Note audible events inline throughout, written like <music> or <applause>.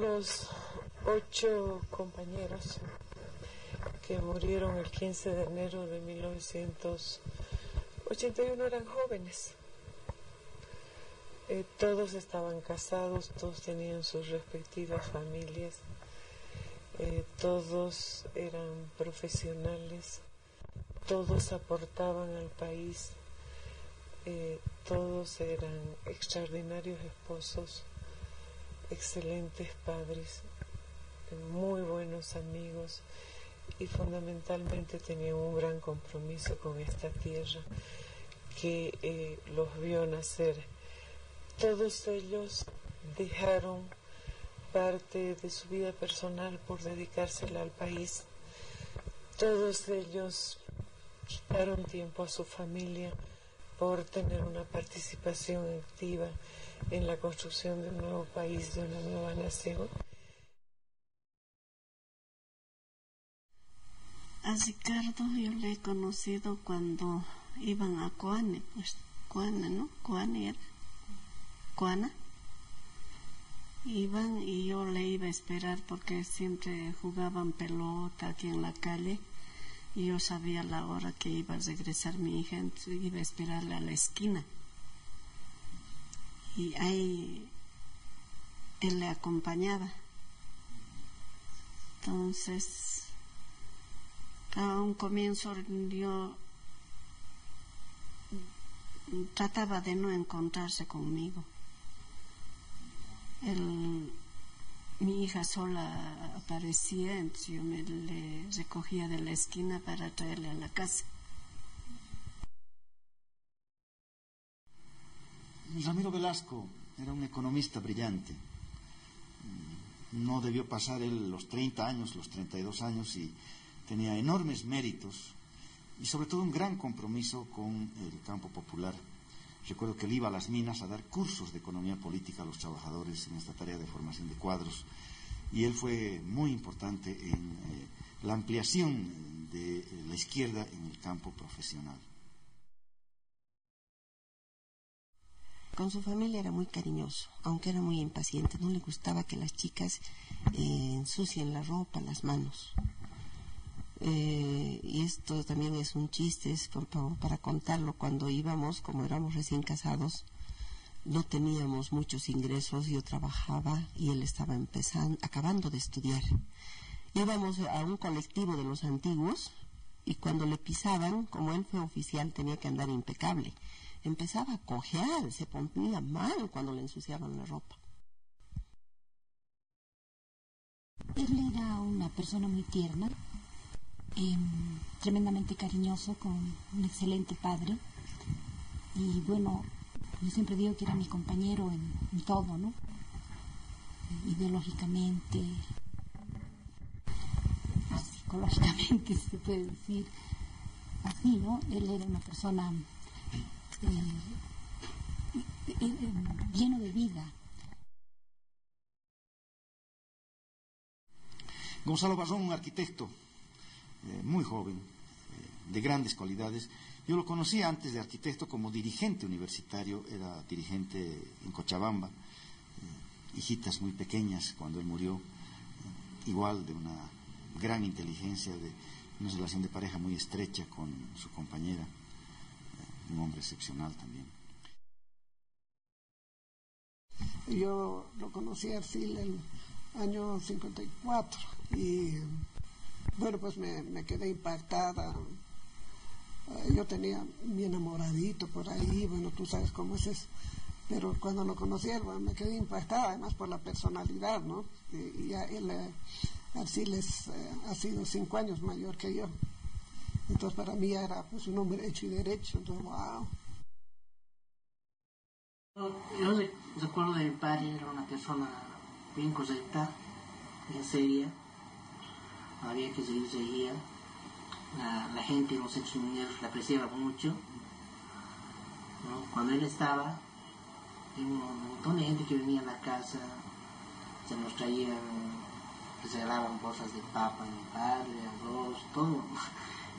los ocho compañeros que murieron el 15 de enero de 1981 eran jóvenes. Eh, todos estaban casados, todos tenían sus respectivas familias, eh, todos eran profesionales, todos aportaban al país, eh, todos eran extraordinarios esposos, excelentes padres, muy buenos amigos y fundamentalmente tenían un gran compromiso con esta tierra que los vio nacer todos ellos dejaron parte de su vida personal por dedicársela al país. Todos ellos quitaron tiempo a su familia por tener una participación activa en la construcción de un nuevo país, de una nueva nación. A Ricardo yo le he conocido cuando iban a Coane, pues Coane, ¿no? Coane era Juana. Iban y yo le iba a esperar porque siempre jugaban pelota aquí en la calle y yo sabía la hora que iba a regresar mi hija, entonces iba a esperarle a la esquina. Y ahí él le acompañaba. Entonces, a un comienzo yo trataba de no encontrarse conmigo mi hija sola aparecía, entonces yo me le recogía de la esquina para traerle a la casa. Ramiro Velasco era un economista brillante. No debió pasar él los 30 años, los 32 años y tenía enormes méritos y sobre todo un gran compromiso con el campo popular. Recuerdo que él iba a las minas a dar cursos de economía política a los trabajadores en esta tarea de formación de cuadros y él fue muy importante en eh, la ampliación de la izquierda en el campo profesional. Con su familia era muy cariñoso, aunque era muy impaciente. No le gustaba que las chicas eh, ensucien la ropa, las manos. Eh, y esto también es un chiste, es para contarlo. Cuando íbamos, como éramos recién casados, no teníamos muchos ingresos, yo trabajaba y él estaba empezando, acabando de estudiar. Íbamos a un colectivo de los antiguos y cuando le pisaban, como él fue oficial, tenía que andar impecable. Empezaba a cojear, se ponía mal cuando le ensuciaban la ropa. Él era una persona muy tierna, Em, tremendamente cariñoso, con un excelente padre. Y bueno, yo siempre digo que era mi compañero en, todo, ¿no? Ideológicamente, psicológicamente, <laughs> se puede decir así, ¿no? Él era una persona lleno de vida. Gonzalo Bazón, un arquitecto, eh, muy joven, eh, de grandes cualidades. Yo lo conocí antes de arquitecto como dirigente universitario, era dirigente en Cochabamba, eh, hijitas muy pequeñas cuando él murió, igual de una gran inteligencia, de una relación de pareja muy estrecha con su compañera, un hombre excepcional también. Yo lo conocí a Phil el año 54 y bueno, pues me, quedé impactada. Eh, yo tenía mi enamoradito por ahí, bueno, tú sabes cómo es eso. Pero cuando lo conocí, me quedé impactada, además por la personalidad, ¿no? Y, él, eh, así les eh, ha sido cinco años mayor que yo. Entonces para mí era pues un hombre hecho y derecho, entonces wow. Yo recuerdo de mi padre, era una persona bien correcta, bien seria había que seguir, seguía. La, la gente en los Hechos Unidos la apreciaba mucho. Cuando él estaba, un montón de gente que venía a la casa, se nos traían, se regalaban bolsas de papa mi padre, arroz, todo.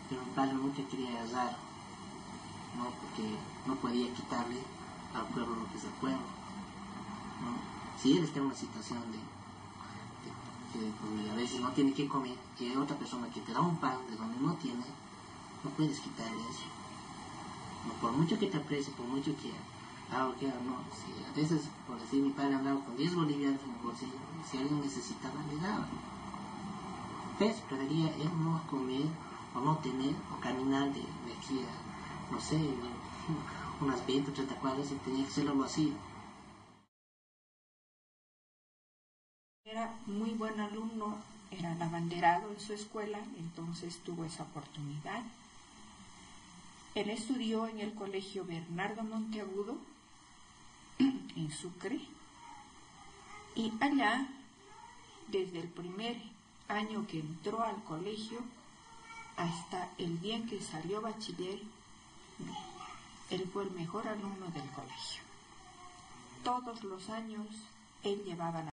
Pero mi padre nunca quería dar, ¿no? porque no podía quitarle al pueblo lo que es el pueblo. Si él está en una situación de que pues, a veces no tiene que comer, que otra persona que te da un pan de donde no tiene, no puedes quitarle eso. No, por mucho que te aprecie, por mucho que haga que no, si a veces, por decir, mi padre andaba con 10 bolivianos en el si alguien necesitaba, le daba. ¿Ves? Prefería él no comer o no tener o caminar de, de aquí a, no sé, unas 20 o 30 cuadras y tenía que hacerlo así. Era muy buen alumno, era abanderado en su escuela, entonces tuvo esa oportunidad. Él estudió en el colegio Bernardo Monteagudo, en Sucre, y allá, desde el primer año que entró al colegio hasta el día en que salió bachiller, él fue el mejor alumno del colegio. Todos los años él llevaba la